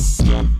Yeah.